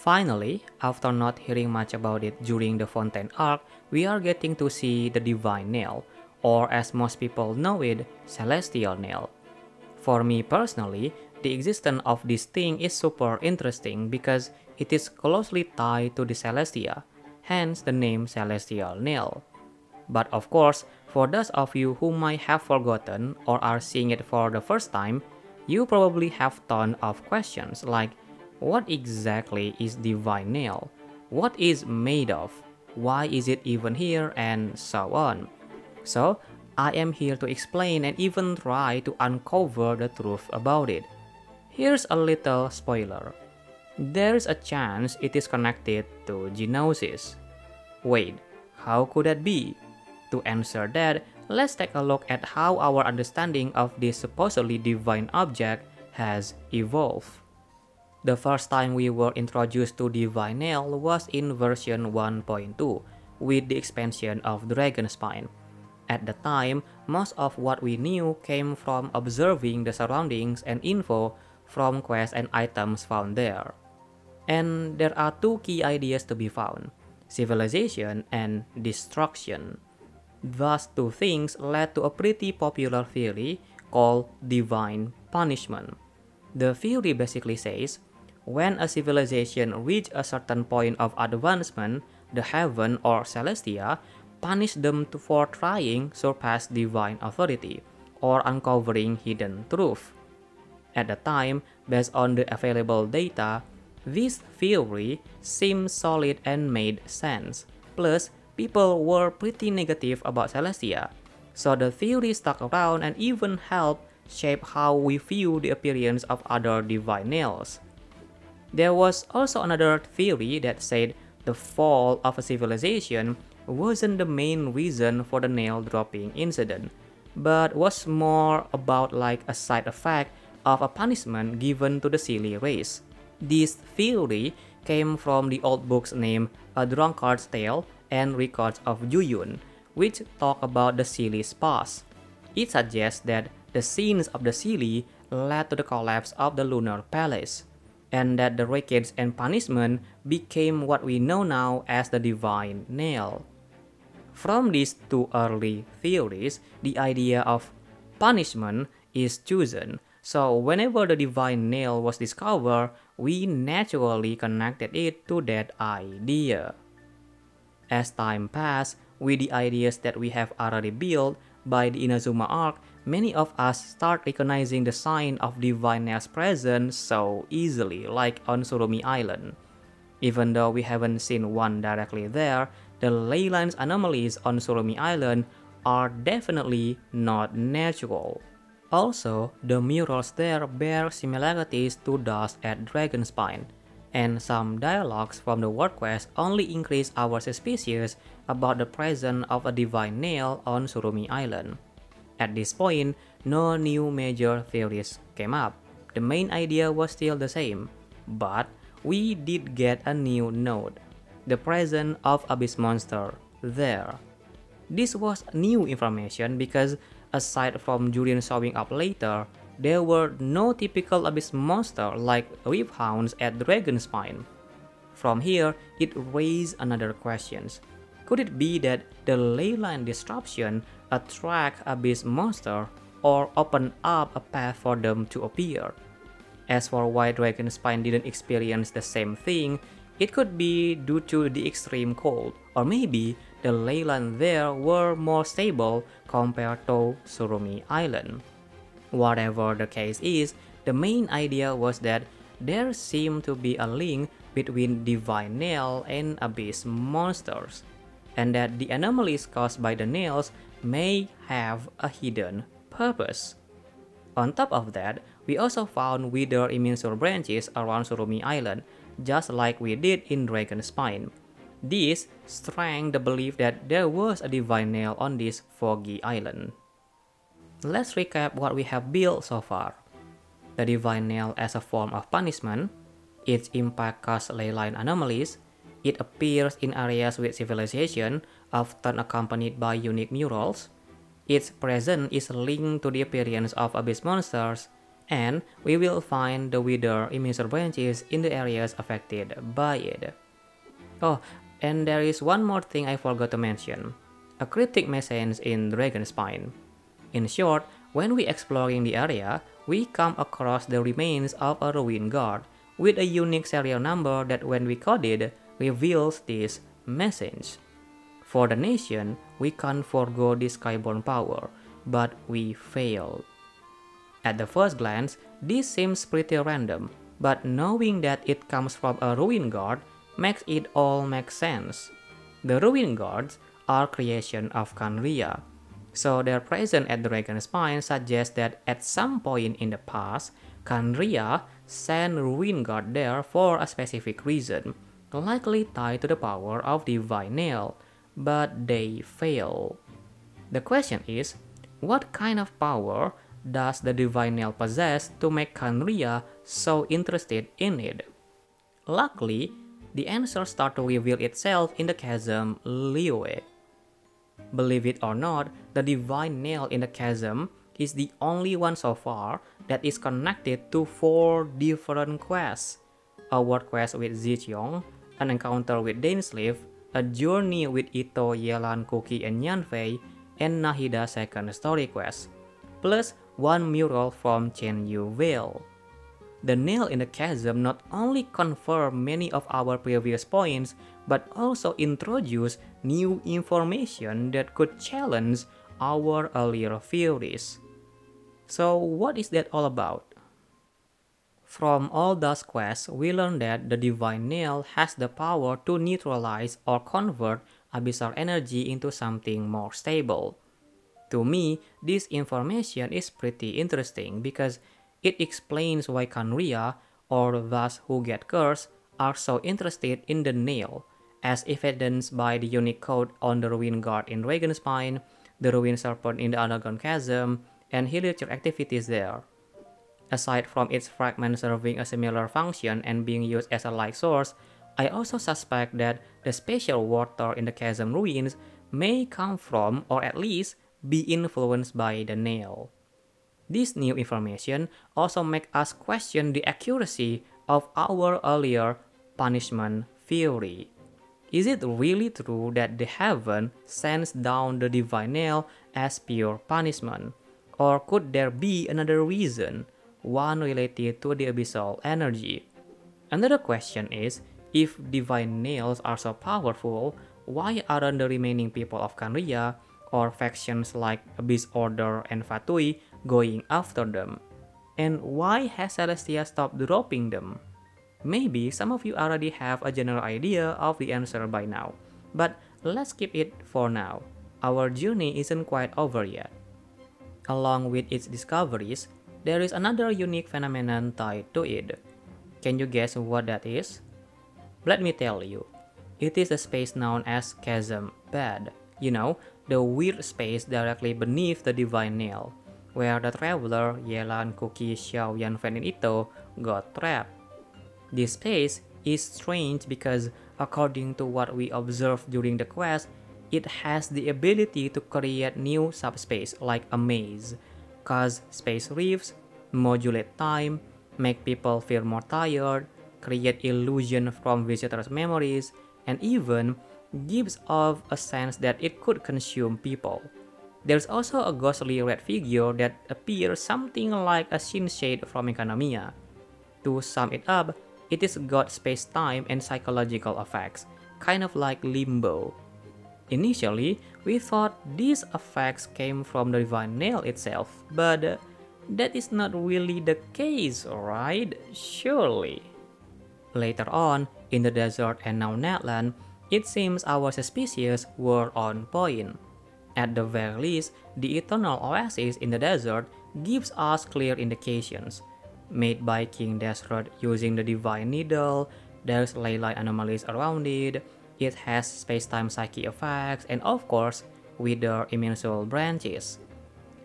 Finally, after not hearing much about it during the Fontaine arc, we are getting to see the Divine Nail, or as most people know it, Celestial Nail. For me personally, the existence of this thing is super interesting because it is closely tied to the Celestia, hence the name Celestial Nail. But of course, for those of you who might have forgotten or are seeing it for the first time, you probably have ton of questions like what exactly is divine nail? What is made of? Why is it even here and so on? So, I am here to explain and even try to uncover the truth about it. Here's a little spoiler. There's a chance it is connected to Gnosis. Wait, how could that be? To answer that, let's take a look at how our understanding of this supposedly divine object has evolved. The first time we were introduced to Divine Nail was in version 1.2 with the expansion of Dragonspine. At the time, most of what we knew came from observing the surroundings and info from quests and items found there. And there are two key ideas to be found civilization and destruction. Those two things led to a pretty popular theory called divine punishment. The theory basically says when a civilization reach a certain point of advancement, the heaven or celestia punish them for trying to surpass divine authority or uncovering hidden truth. At the time, based on the available data, this theory seemed solid and made sense. Plus, people were pretty negative about Celestia, so the theory stuck around and even helped shape how we view the appearance of other divine nails. There was also another theory that said the fall of a civilization wasn't the main reason for the nail dropping incident, but was more about like a side effect of a punishment given to the Seelie race. This theory came from the old books named A Drunkard's Tale and Records of Jueyun, which talk about the Seelie's past. It suggests that the sins of the Seelie led to the collapse of the lunar palace and that the wreckage and punishment became what we know now as the divine nail. From these two early theories, the idea of punishment is chosen, so whenever the divine nail was discovered, we naturally connected it to that idea. As time passed, with the ideas that we have already built by the Inazuma arc, many of us start recognizing the sign of divine's presence so easily, like on Tsurumi Island. Even though we haven't seen one directly there, the ley lines anomalies on Tsurumi Island are definitely not natural. Also, the murals there bear similarities to those at Dragonspine, and some dialogues from the world quest only increase our suspicions about the presence of a divine nail on Tsurumi Island. At this point, no new major theories came up. The main idea was still the same, but we did get a new node, the presence of Abyss Monster there. This was new information because aside from Julian showing up later, there were no typical Abyss monster like Rifthounds at Dragonspine. From here, it raised another questions. Could it be that the leyline disruption attract abyss monster or open up a path for them to appear. As for why Dragonspine didn't experience the same thing, it could be due to the extreme cold, or maybe the leyline there were more stable compared to Tsurumi Island. Whatever the case is, the main idea was that there seemed to be a link between Divine Nail and Abyss monsters, and that the anomalies caused by the nails may have a hidden purpose. On top of that, we also found withered Irminsul branches around Tsurumi Island, just like we did in Dragonspine. This strengthened the belief that there was a divine nail on this foggy island. Let's recap what we have built so far. The divine nail as a form of punishment, its impact causes leyline anomalies, it appears in areas with civilization, often accompanied by unique murals. Its presence is linked to the appearance of abyss monsters, and we will find the withered Irminsul branches in the areas affected by it. Oh, and there is one more thing I forgot to mention. A cryptic message in Dragon Spine. In short, when we exploring the area, we come across the remains of a ruined guard with a unique serial number that when we coded reveals this message. For the nation, we can't forego this skyborn power, but we fail. At the first glance, this seems pretty random, but knowing that it comes from a ruin guard makes it all make sense. The ruin guards are creation of Khaenri'ah, so their presence at Dragon Spine suggests that at some point in the past, Khaenri'ah sent ruin guard there for a specific reason, likely tied to the power of the Divine Nail, but they fail. The question is, what kind of power does the Divine Nail possess to make Khaenri'ah so interested in it? Luckily, the answer starts to reveal itself in the chasm Liyue. Believe it or not, the Divine Nail in the chasm is the only one so far that is connected to four different quests. A world quest with Zhiqiong, an encounter with Dainsleif, a journey with Itto, Yelan, Kuki, and Yanfei, and Nahida second story quest, plus one mural from Chen Yu Vale. The nail in the chasm not only confirm many of our previous points, but also introduce new information that could challenge our earlier theories. So what is that all about? From all those quests, we learn that the Divine Nail has the power to neutralize or convert abyssal energy into something more stable. To me, this information is pretty interesting because it explains why Khaenri'ah, or those who get cursed, are so interested in the nail, as evidenced by the unique code on the Ruin Guard in Dragonspine, the Ruin Serpent in the Underground Chasm, and Hilichurl activities there. Aside from its fragment serving a similar function and being used as a light source, I also suspect that the special water in the chasm ruins may come from or at least be influenced by the nail. This new information also makes us question the accuracy of our earlier punishment theory. Is it really true that the heaven sends down the divine nail as pure punishment? Or could there be another reason one related to the abyssal energy. Another question is, if divine nails are so powerful, why aren't the remaining people of Khaenri'ah or factions like Abyss Order and Fatui going after them? And why has Celestia stopped dropping them? Maybe some of you already have a general idea of the answer by now, but let's keep it for now. Our journey isn't quite over yet. Along with its discoveries, there is another unique phenomenon tied to it. Can you guess what that is? Let me tell you. It is a space known as Chasm Bed. You know, the weird space directly beneath the Divine Nail, where the traveler Yelan, Kuki, Xiao, Yanfei, and Itto got trapped. This space is strange because, according to what we observed during the quest, it has the ability to create new subspace like a maze cause space rifts, modulate time, make people feel more tired, create illusion from visitors' memories, and even gives off a sense that it could consume people. There's also a ghostly red figure that appears something like a Shin Shade from Enkanomiya. To sum it up, it is got space-time and psychological effects, kind of like Limbo. Initially, we thought these effects came from the Divine Nail itself, but that is not really the case, right? Surely. Later on, in the desert and now Natlan, it seems our suspicions were on point. At the very least, the eternal oasis in the desert gives us clear indications. Made by King Deshret using the Divine Needle, there's ley line anomalies around it, it has space-time psyche effects, and of course, with the Irminsul branches.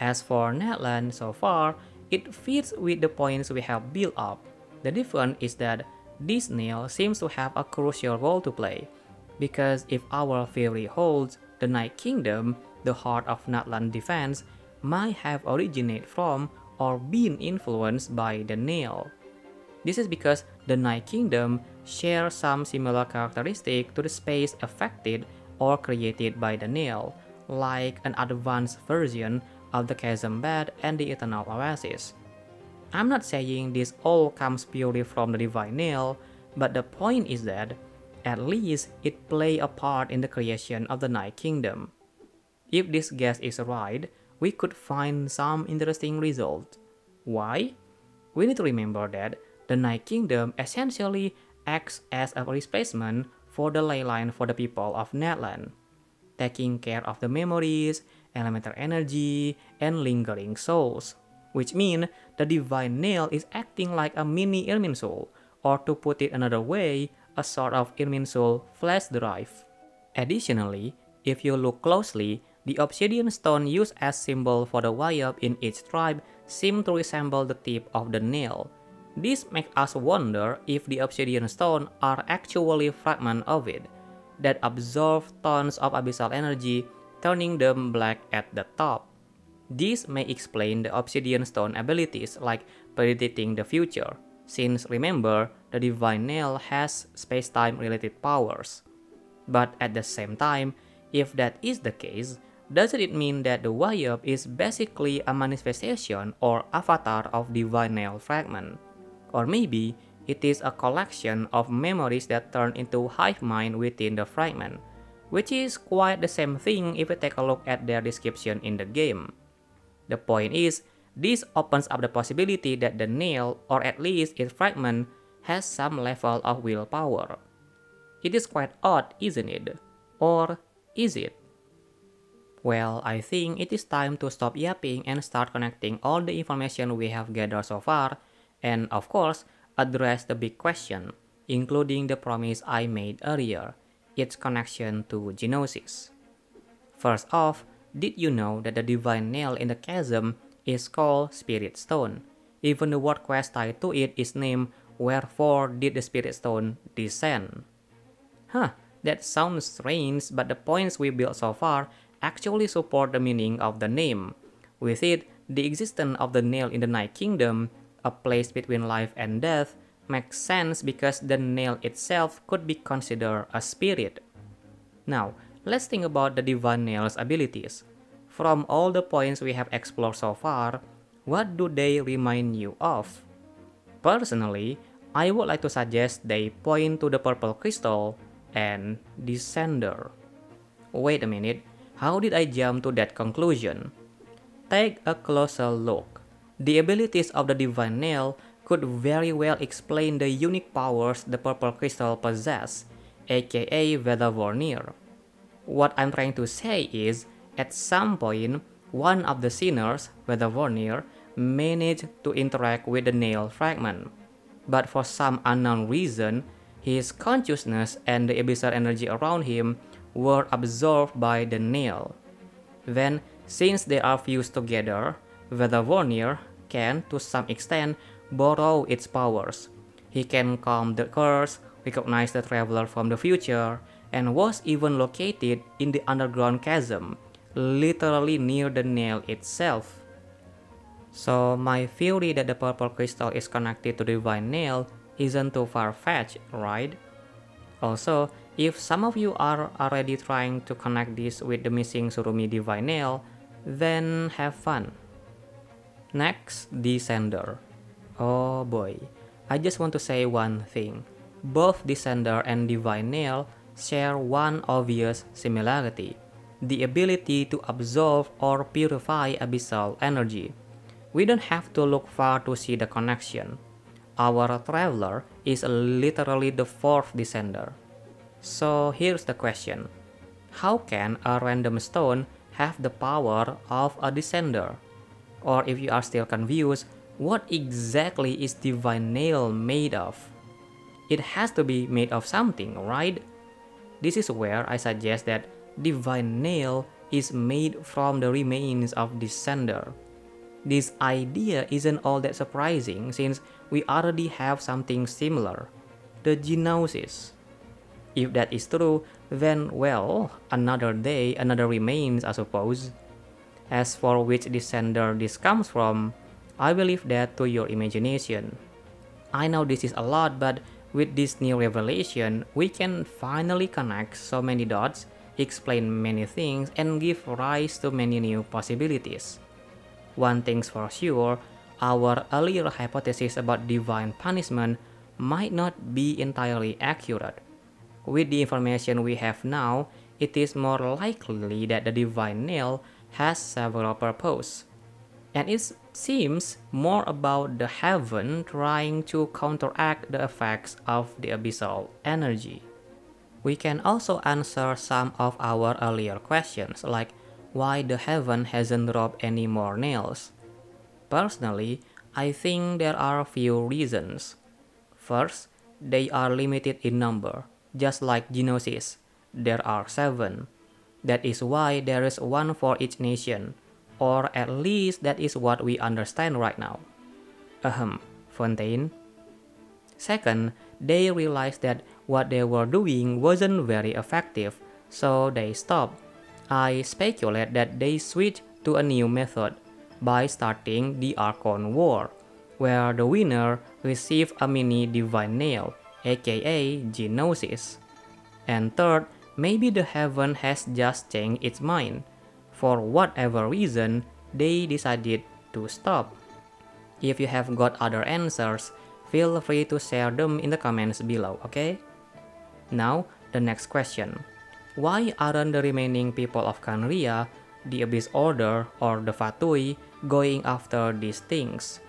As for Natlan so far, it fits with the points we have built up. The difference is that this nail seems to have a crucial role to play, because if our theory holds, the Night Kingdom, the heart of Natlan defense, might have originated from or been influenced by the nail. This is because the Night Kingdom shares some similar characteristic to the space affected or created by the nail, like an advanced version of the chasm bed and the eternal oasis. I'm not saying this all comes purely from the divine nail, but the point is that at least it play a part in the creation of the Night Kingdom. If this guess is right, we could find some interesting results. Why? We need to remember that the Night Kingdom essentially acts as a replacement for the ley line for the people of Natlan, taking care of the memories, elemental energy, and lingering souls, which mean the divine nail is acting like a mini Irminsul, or to put it another way, a sort of Irminsul flash drive. Additionally, if you look closely, the obsidian stone used as symbol for the Wayob in each tribe seem to resemble the tip of the nail. This makes us wonder if the obsidian stone are actually fragments of it that absorb tons of abyssal energy, turning them black at the top. This may explain the obsidian stone abilities like predicting the future, since remember, the divine nail has space-time related powers. But at the same time, if that is the case, doesn't it mean that the Wayob is basically a manifestation or avatar of divine nail fragment? Or maybe it is a collection of memories that turn into hive mind within the fragment, which is quite the same thing if we take a look at their description in the game. The point is, this opens up the possibility that the nail, or at least its fragment, has some level of willpower. It is quite odd, isn't it? Or is it? Well, I think it is time to stop yapping and start connecting all the information we have gathered so far, and of course, address the big question, including the promise I made earlier, its connection to Gnosis. First off, did you know that the divine nail in the chasm is called Spirit Stone? Even the word quest tied to it is named Wherefore Did the Spirit Stone Descend? Huh, that sounds strange, but the points we built so far actually support the meaning of the name. With it, the existence of the nail in the Night Kingdom, a place between life and death, makes sense because the nail itself could be considered a spirit. Now, let's think about the divine nail's abilities. From all the points we have explored so far, what do they remind you of? Personally, I would like to suggest they point to the purple crystal and Descender. Wait a minute, how did I jump to that conclusion? Take a closer look. The abilities of the Divine Nail could very well explain the unique powers the purple crystal possess, aka Vedrfolnir. What I'm trying to say is, at some point, one of the sinners, Vedrfolnir, managed to interact with the nail fragment. But for some unknown reason, his consciousness and the abyssal energy around him were absorbed by the nail. Then, since they are fused together, Vedrfolnir can, to some extent, borrow its powers. He can calm the curse, recognize the traveler from the future, and was even located in the underground chasm, literally near the nail itself. So my theory that the purple crystal is connected to the divine nail isn't too far-fetched, right? Also, if some of you are already trying to connect this with the missing Tsurumi divine nail, then have fun. Next, Descender. Oh boy, I just want to say one thing. Both Descender and Divine Nail share one obvious similarity the ability to absorb or purify abyssal energy. We don't have to look far to see the connection. Our traveler is literally the fourth descender. So here's the question How can a random stone have the power of a descender? Or if you are still confused, what exactly is divine nail made of? It has to be made of something, right? This is where I suggest that divine nail is made from the remains of descender. This idea isn't all that surprising since we already have something similar, the Gnosis. If that is true, then well, another day, another remains, I suppose. As for which descender this comes from, I will leave that to your imagination. I know this is a lot, but with this new revelation, we can finally connect so many dots, explain many things, and give rise to many new possibilities. One thing's for sure, our earlier hypothesis about divine punishment might not be entirely accurate. With the information we have now, it is more likely that the divine nail has several purposes. And it seems more about the heaven trying to counteract the effects of the abyssal energy. We can also answer some of our earlier questions, like why the heaven hasn't dropped any more nails. Personally, I think there are a few reasons. First, they are limited in number, just like Gnosis. There are seven. That is why there is one for each nation, or at least that is what we understand right now. Ahem, Fontaine. Second, they realized that what they were doing wasn't very effective, so they stopped. I speculate that they switched to a new method by starting the Archon War, where the winner received a mini divine nail, aka Gnosis. And third, maybe the heaven has just changed its mind. For whatever reason, they decided to stop. If you have got other answers, feel free to share them in the comments below, okay? Now, the next question. Why aren't the remaining people of Khaenri'ah, the Abyss Order, or the Fatui going after these things?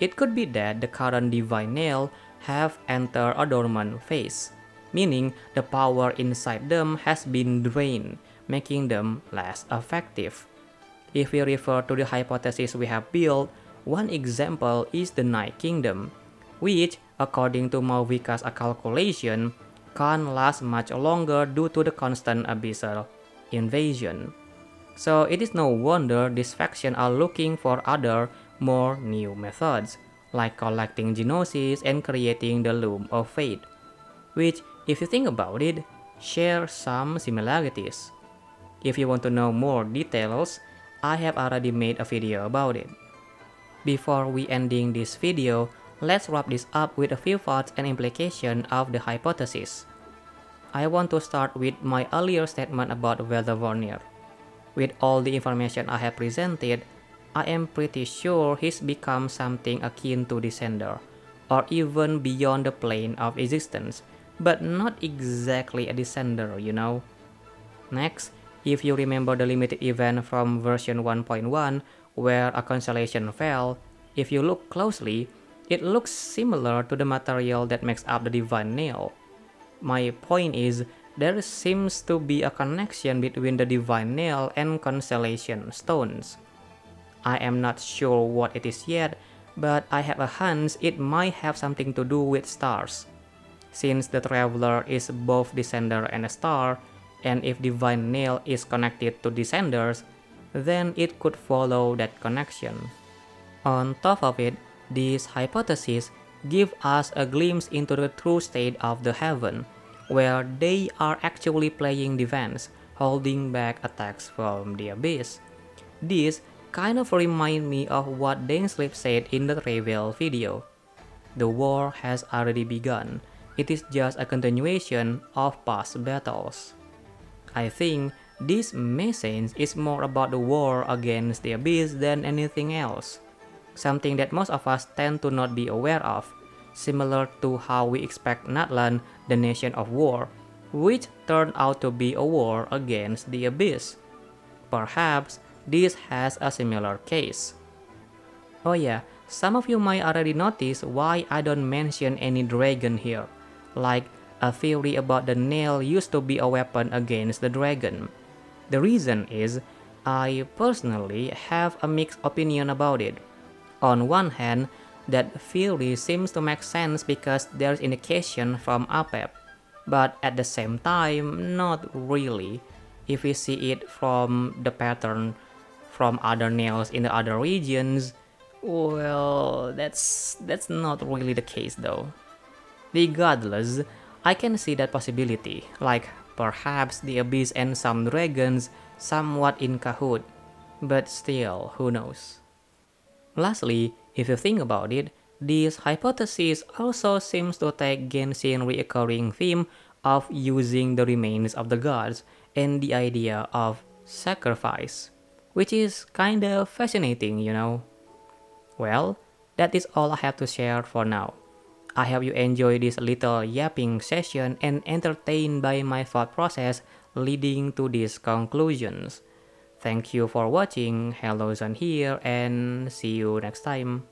It could be that the current Divine Nail have entered a dormant phase, meaning the power inside them has been drained, making them less effective. If we refer to the hypothesis we have built, one example is the Night Kingdom, which, according to Mavuika's calculation, can't last much longer due to the constant abyssal invasion. So it is no wonder this faction are looking for other, more new methods, like collecting Gnosis and creating the Loom of Fate, which, if you think about it, share some similarities. If you want to know more details, I have already made a video about it. Before we ending this video, let's wrap this up with a few thoughts and implications of the hypothesis. I want to start with my earlier statement about weather Vedrfolnir. With all the information I have presented, I am pretty sure he's become something akin to Descender, or even beyond the plane of existence, but not exactly a Descender, you know. Next, if you remember the limited event from version 1.1 where a constellation fell, if you look closely, it looks similar to the material that makes up the Divine Nail. My point is, there seems to be a connection between the Divine Nail and Constellation Stones. I am not sure what it is yet, but I have a hunch it might have something to do with stars. Since the Traveler is both Descender and a star, and if Divine Nail is connected to Descenders, then it could follow that connection. On top of it, these hypotheses give us a glimpse into the true state of the heaven, where they are actually playing defense, holding back attacks from the abyss. This kind of remind me of what Dainsleif said in the reveal video. The war has already begun, it is just a continuation of past battles. I think this message is more about the war against the abyss than anything else. Something that most of us tend to not be aware of, similar to how we expect Natlan, the nation of war, which turned out to be a war against the abyss. Perhaps this has a similar case. Oh yeah, some of you might already notice why I don't mention any dragon here, like a theory about the nail used to be a weapon against the dragon. The reason is, I personally have a mixed opinion about it. On one hand, that theory seems to make sense because there's indication from Apep, but at the same time, not really. If we see it from the pattern from other nails in the other regions, well, that's that's not really the case though. Regardless, I can see that possibility, like perhaps the Abyss and some dragons somewhat in cahoot, but still, who knows. Lastly, if you think about it, this hypothesis also seems to take Genshin recurring theme of using the remains of the gods and the idea of sacrifice, which is kinda fascinating, you know. Well, that is all I have to share for now. I hope you enjoy this little yapping session and entertained by my thought process leading to these conclusions. Thank you for watching, Hello Zone here, and see you next time.